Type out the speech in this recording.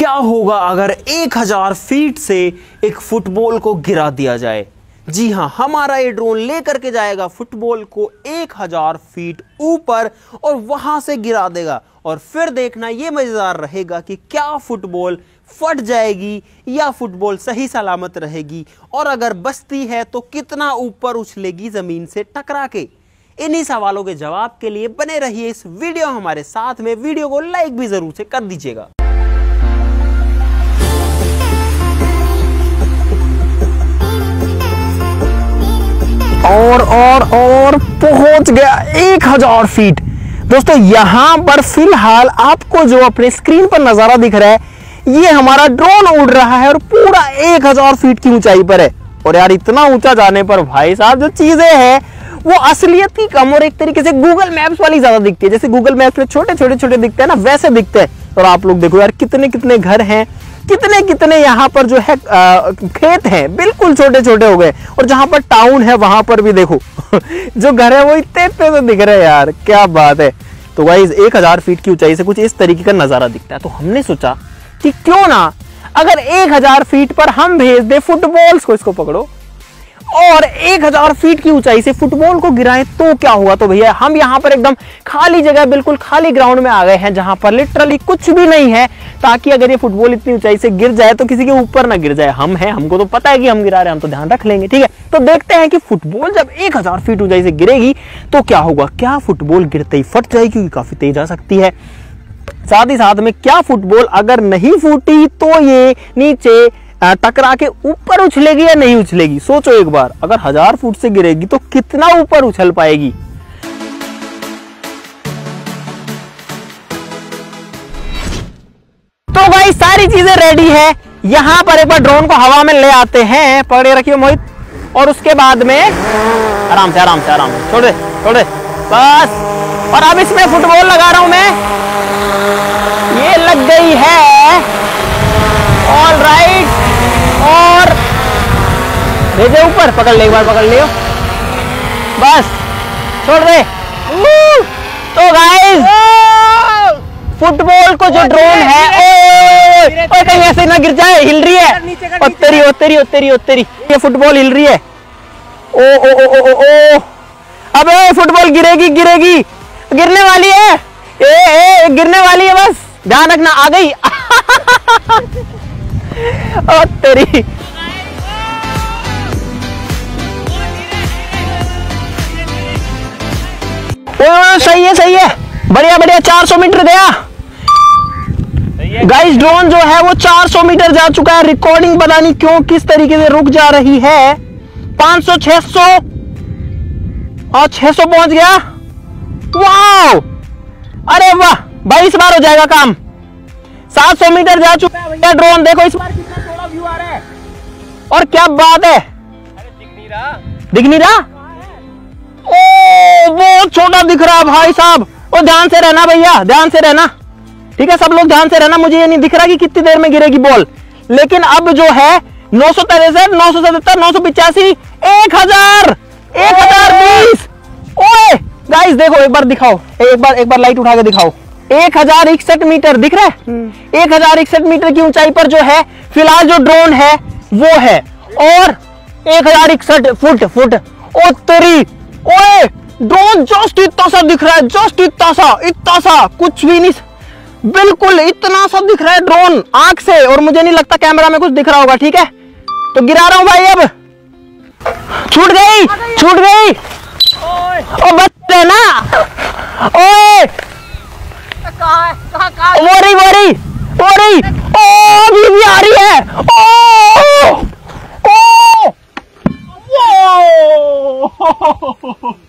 क्या होगा अगर 1000 फीट से एक फुटबॉल को गिरा दिया जाए? जी हाँ हमारा ये ड्रोन लेकर के जाएगा, फुटबॉल को 1000 फीट ऊपर और वहाँ से गिरा देगा। और फिर देखना, ये मज़ेदार रहेगा कि क्या फुटबॉल फट जाएगी या फुटबॉल सही सलामत रहेगी। और अगर बस्ती है तो कितना ऊपर उछलेगी ज़मीन से टकरा के? इन्हीं सवालों के जवाब के लिए बने रहिए इस वीडियो हमारे साथ में। वीडियो को लाइक भी ज़रूर से कर दीजिएगा। और और और पहुँच गया एक हज़ार फीट दोस्तों, यहाँ पर फ़िलहाल आपको जो अपने स्क्रीन पर नज़ारा दिख रहा है, ये हमारा ड्रोन उड़ रहा है और पूरा एक हज़ार फीट की ऊंचाई पर है। और यार, इतना ऊँचा जाने पर भाई साहब, जो चीज़ें हैं, वो असलियत की कम और एक तरीके से गूगल मैप्स वाली ज़्यादा दिखती है। जैसे गूगल मैप्स में छोटे छोटे छोटे दिखते हैं ना, वैसे दिखते हैं। और आप लोग देखो यार, कितने कितने घर हैं, कितने कितने यहाँ पर जो है खेत हैं। बिल्कुल छोटे छोटे हो गए। और जहाँ पर टाउन है, वहाँ पर भी देखो। जो घर है, वो इतने इतने तो दिख रहे हैं यार। क्या बात है। तो वाइज एक हज़ार फीट की ऊंचाई से कुछ इस तरीके का नज़ारा दिखता है। तो हमने सोचा कि क्यों ना अगर एक हज़ार फीट पर हम भेज दे फुटबॉल्स को इसको पकड़ो। और 1000 फीट की ऊंचाई से फुटबॉल को गिराएँ तो क्या हुआ? तो भैया, हम यहाँ पर एकदम खाली जगह, बिल्कुल खाली ग्राउंड में आ गए हैं, जहाँ पर लिटरली कुछ भी नहीं है, ताकि अगर ये फुटबॉल इतनी ऊंचाई से गिर जाए तो किसी के ऊपर ना गिर जाए। हम हैं, हमको तो पता है कि हम गिरा रहे हैं, हम तो ध्यान रख लेंगे, ठीक है? तो देखते हैं कि फुटबॉल जब एक हज़ार फीट ऊंचाई से गिरेगी तो क्या होगा? क्या फुटबॉल गिरते ही फट जाएगी, क्योंकि काफ़ी तेज आ सकती है। साथ ही साथ में क्या फुटबॉल अगर नहीं फूटी तो ये नीचे टकरा के ऊपर उछलेगी या नहीं उछलेगी? सोचो एक बार। अगर हज़ार फुट से गिरेगी तो कितना ऊपर उछल पाएगी? तो भाई, सारी चीज़ें रेडी है। यहाँ पर एक बार ड्रोन को हवा में ले आते हैं। पकड़े रखिए मोहित। और उसके बाद में आराम से आराम से आराम से। छोड़ दे छोड़। दे बस। और अब इसमें फुटबॉल लगा रहा हूँ मैं। ये लग गई है ऑल राइट और भेजे ऊपर पकड़ ले एक बार पकड़ लियो। बस छोड़ दे। तो गाइस फुटबॉल को जो ड्रोन है ओ, ओ, कहीं ऐसे ना गिर जाए हिल रही है। और तेरी ओ तेरी ओ तेरी ओ तेरी। ये फुटबॉल हिल रही है। ओ ओ ओ ओ ओ, ओ। अबे फुटबॉल गिरेगी गिरेगी। गिरने वाली है। ए, ए गिरने वाली है बस। ध्यान रखना आ गई। ओ तेरी सही है सही है। बढ़िया बढ़िया 400 मीटर गया गाइस ड्रोन जो है वो 400 मीटर जा चुका है। रिकॉर्डिंग पता नहीं क्यों किस तरीके से रुक जा रही है। 500 600 और 600 पहुँच गया। वाह अरे वाह भाई इस बार हो जाएगा काम। 700 मीटर जा चुका है भैया ड्रोन देखो इस बार कितना थोड़ा व्यू आ रहा है। और क्या बात है। अरे दिख नहीं रहा। दिख नहीं रहा? बहुत छोटा दिख रहा है भाई साहब। ओ ध्यान से रहना भैया ध्यान से रहना। ठीक है सब लोग ध्यान से रहना मुझे ये नहीं दिख रहा कि कितनी देर में गिरेगी बॉल। लेकिन अब जो है नौ सौ तिरसठ नौ सौ सतहत्तर नौ सौ पिचासी एक हज़ार एक हज़ार बीस। ओए गाइस देखो एक बार दिखाओ एक बार एक बार लाइट उठा के दिखाओ। एक हज़ार इकसठ मीटर दिख रहा है? हम्म। एक हज़ार इकसठ मीटर की ऊंचाई पर जो है फ़िलहाल जो ड्रोन है वो है। और एक हज़ार इकसठ फुट फुट ओ तेरी ओए ड्रोन जस्ट इतना सा दिख रहा है जस्ट इतना सा इतना सा, कुछ भी नहीं। बिल्कुल इतना सा दिख रहा है ड्रोन आँख से, और मुझे नहीं लगता कैमरा में कुछ दिख रहा होगा, ठीक है? तो गिरा रहा हूँ भाई अब। छूट गई छूट गई। ओ बच ना। ओए। वो रही वो रही वो रही ओ, अभी भी आ रही है। ओ ओ